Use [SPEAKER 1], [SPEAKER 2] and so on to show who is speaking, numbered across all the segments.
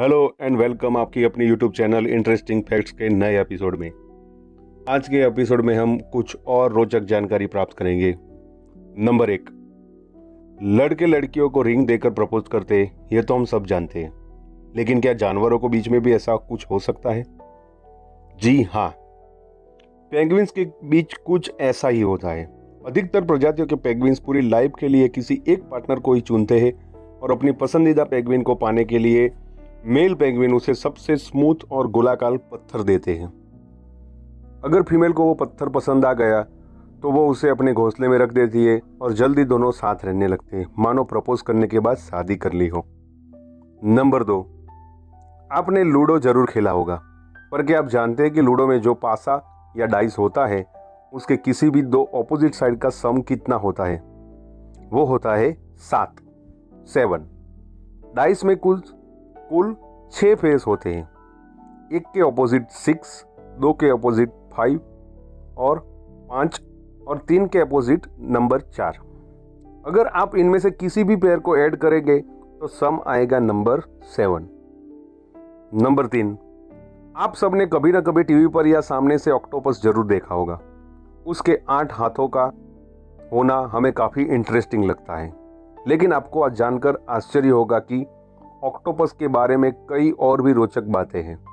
[SPEAKER 1] Hello and welcome आपकी अपनी YouTube channel interesting facts के नए एपिसोड में। आज के एपिसोड में हम कुछ और रोचक जानकारी प्राप्त करेंगे। नंबर एक, लड़के लड़कियों को रिंग देकर प्रपोज करते, ये तो हम सब जानते हैं। लेकिन क्या जानवरों को बीच में भी ऐसा कुछ हो सकता है? जी हाँ पेंगुइन्स के बीच कुछ ऐसा ही होता है। अधिकतर प्रजातियों के पेंगुइन्स पूरी लाइफ के लिए किसी एक पार्टनर को ही चुनते हैं और अपनी पसंदीदा पेंगुइन को पाने के लिए मेल पेंगुइन उसे सबसे स्मूथ और गोलाकार पत्थर देते हैं। अगर फीमेल को वो पत्थर पसंद आ गया तो वो उसे अपने घोंसले में रख देती है और जल्दी दोनों साथ रहने लगते हैं। मानो प्रपोज करने के बाद शादी कर ली हो। नंबर दो, आपने लूडो ज़रूर खेला होगा, पर क्या आप जानते हैं कि लूडो में जो पासा या डाइस होता है, उसके किसी भी दो ऑपोजिट साइड का सम कितना होता है? वो होता है सात, सेवन। डाइस में कुल कुल छः फेस होते हैं। एक के अपोजिट सिक्स दो के अपोजिट फाइव और पाँच और तीन के अपोजिट नंबर चार। अगर आप इनमें से किसी भी पेयर को ऐड करेंगे तो सम आएगा नंबर सेवन नंबर तीन, आप सबने कभी ना कभी टीवी पर या सामने से ऑक्टोपस ज़रूर देखा होगा। उसके आठ हाथों का होना हमें काफ़ी इंटरेस्टिंग लगता है। लेकिन आपको आज जानकर आश्चर्य होगा कि ऑक्टोपस के बारे में कई और भी रोचक बातें हैं।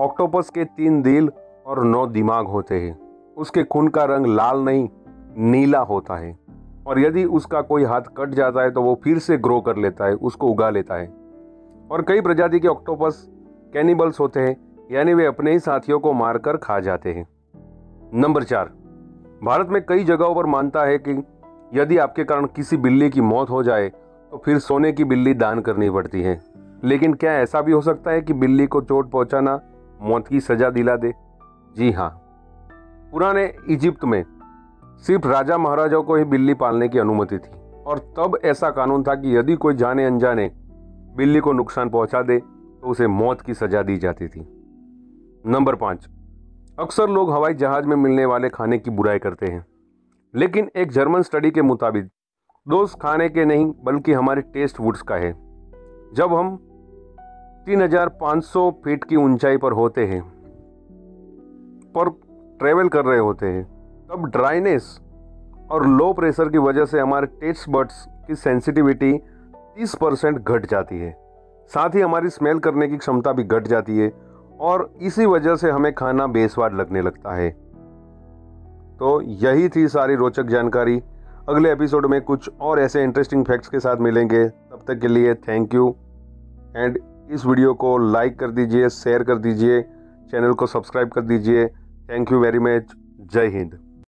[SPEAKER 1] ऑक्टोपस के तीन दिल और नौ दिमाग होते हैं। उसके खून का रंग लाल नहीं, नीला होता है। और यदि उसका कोई हाथ कट जाता है तो वो फिर से ग्रो कर लेता है, उसको उगा लेता है। और कई प्रजाति के ऑक्टोपस कैनिबल्स होते हैं, यानी वे अपने ही साथियों को मारकर खा जाते हैं। नंबर चार, भारत में कई जगहों पर मानता है कि यदि आपके कारण किसी बिल्ली की मौत हो जाए तो फिर सोने की बिल्ली दान करनी पड़ती है। लेकिन क्या ऐसा भी हो सकता है कि बिल्ली को चोट पहुंचाना मौत की सजा दिला दे? जी हाँ। पुराने इजिप्त में सिर्फ़ राजा महाराजाओं को ही बिल्ली पालने की अनुमति थी। और तब ऐसा कानून था कि यदि कोई जाने अनजाने बिल्ली को नुकसान पहुँचा दे तो उसे मौत की सजा दी जाती थी। नंबर पाँच। अक्सर लोग हवाई जहाज़ में मिलने वाले खाने की बुराई करते हैं। लेकिन एक जर्मन स्टडी के मुताबिक दोस्त खाने के नहीं, बल्कि हमारे टेस्ट वुड्स का है। जब हम 3500 फीट की ऊंचाई पर होते हैं, पर ट्रेवल कर रहे होते हैं, तब ड्राइनेस और लो प्रेशर की वजह से हमारे टेस्ट बर्ड्स की सेंसिटिविटी 30 परसेंट घट जाती है। साथ ही हमारी स्मेल करने की क्षमता भी घट जाती है और इसी वजह से हमें खाना बेस्वाद लगने लगता है। तो यही थी सारी रोचक जानकारी। अगले एपिसोड में कुछ और ऐसे इंटरेस्टिंग फैक्ट्स के साथ मिलेंगे। तब तक के लिए थैंक यू एंड इस वीडियो को लाइक कर दीजिए शेयर कर दीजिए चैनल को सब्सक्राइब कर दीजिए। थैंक यू वेरी मच जय हिंद।